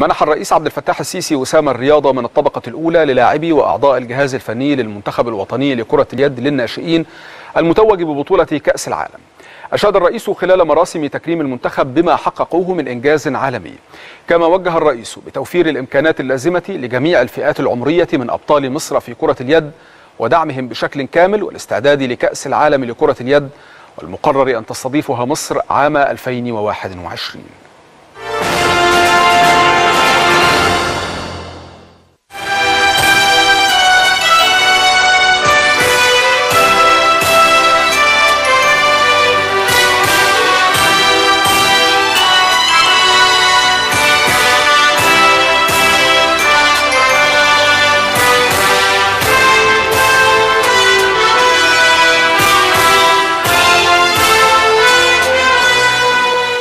منح الرئيس عبد الفتاح السيسي وسام الرياضة من الطبقة الأولى للاعبي وأعضاء الجهاز الفني للمنتخب الوطني لكرة اليد للناشئين المتوج ببطولة كأس العالم. أشاد الرئيس خلال مراسم تكريم المنتخب بما حققوه من إنجاز عالمي. كما وجه الرئيس بتوفير الإمكانات اللازمة لجميع الفئات العمرية من أبطال مصر في كرة اليد ودعمهم بشكل كامل والاستعداد لكأس العالم لكرة اليد والمقرر أن تستضيفها مصر عام 2021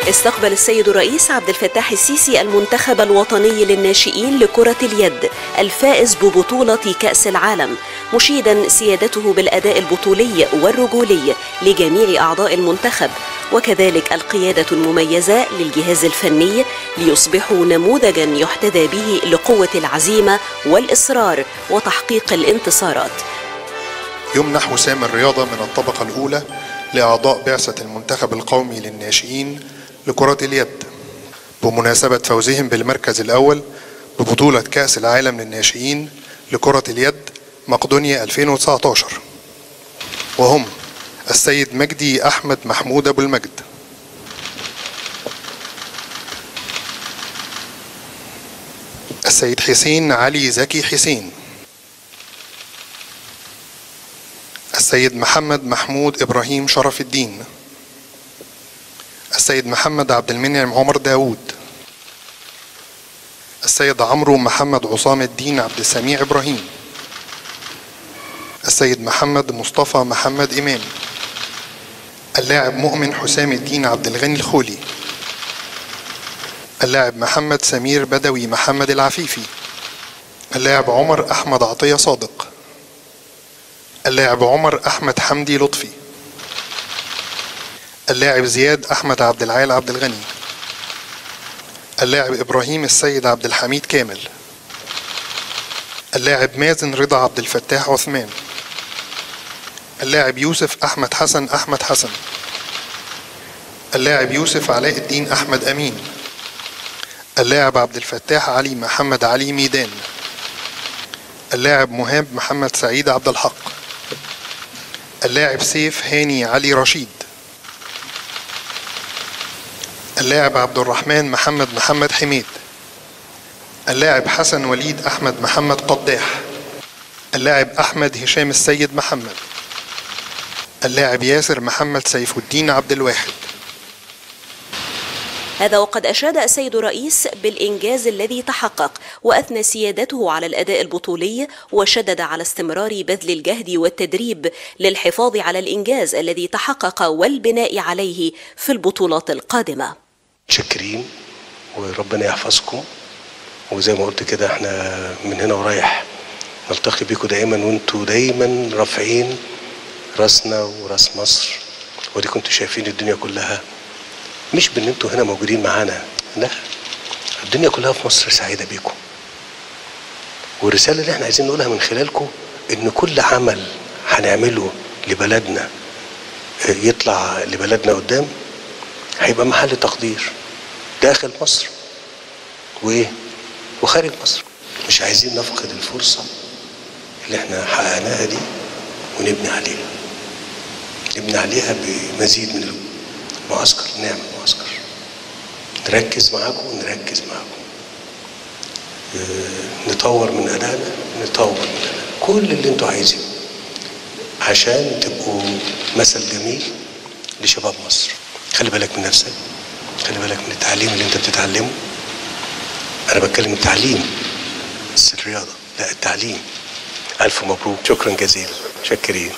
استقبل السيد الرئيس عبد الفتاح السيسي المنتخب الوطني للناشئين لكرة اليد الفائز ببطولة كأس العالم مشيدا سيادته بالأداء البطولي والرجولي لجميع أعضاء المنتخب. وكذلك القيادة المميزة للجهاز الفني ليصبحوا نموذجا يحتذى به لقوة العزيمة والإصرار وتحقيق الانتصارات. يمنح وسام الرياضة من الطبقة الأولى لأعضاء بعثة المنتخب القومي للناشئين لكرة اليد. بمناسبة فوزهم بالمركز الأول ببطولة كأس العالم للناشئين لكرة اليد مقدونيا 2019 وهم السيد مجدي أحمد محمود أبو المجد. السيد حسين علي زكي حسين. السيد محمد محمود إبراهيم شرف الدين. السيد محمد عبد المنعم عمر داوود السيد عمرو محمد عصام الدين عبد السميع إبراهيم السيد محمد مصطفى محمد إمام اللاعب مؤمن حسام الدين عبد الغني الخولي اللاعب محمد سمير بدوي محمد العفيفي اللاعب عمر أحمد عطية صادق اللاعب عمر أحمد حمدي لطفي. اللاعب زياد أحمد عبد العال عبد الغني. اللاعب إبراهيم السيد عبد الحميد كامل. اللاعب مازن رضا عبد الفتاح عثمان. اللاعب يوسف أحمد حسن أحمد حسن. اللاعب يوسف علاء الدين أحمد أمين. اللاعب عبد الفتاح علي محمد علي ميدان. اللاعب مهاب محمد سعيد عبد الحق. اللاعب سيف هاني علي رشيد. اللاعب عبد الرحمن محمد محمد حميد اللاعب حسن وليد أحمد محمد قداح اللاعب أحمد هشام السيد محمد اللاعب ياسر محمد سيف الدين عبد الواحد. هذا وقد أشاد السيد الرئيس بالإنجاز الذي تحقق وأثنى سيادته على الأداء البطولي وشدد على استمرار بذل الجهد والتدريب للحفاظ على الإنجاز الذي تحقق والبناء عليه في البطولات القادمة. متشكرين وربنا يحفظكم. وزي ما قلت كده إحنا من هنا ورايح نلتقي بيكم دايما وانتوا دايما رافعين راسنا وراس مصر. ودي كنتوا شايفين الدنيا كلها. مش بإن أنتوا هنا موجودين معانا لا. الدنيا كلها في مصر سعيدة بيكم. والرسالة اللي إحنا عايزين نقولها من خلالكم إن كل عمل هنعمله لبلدنا يطلع لبلدنا قدام. هيبقى محل تقدير داخل مصر وايه وخارج مصر. مش عايزين نفقد الفرصة اللي إحنا حققناها دي ونبني عليها. نبني عليها بمزيد من المعسكر نعمل معسكر. نركز معاكم ونركز معاكم. آه نطور من أدائنا نطور من كل اللي أنتوا عايزينه عشان تبقوا مثل جميل لشباب مصر. خلي بالك من نفسك. خلي بالك من التعليم اللي انت بتتعلمه. أنا بتكلم التعليم بس الرياضه لا التعليم. ألف مبروك. شكرا جزيلا. شكرين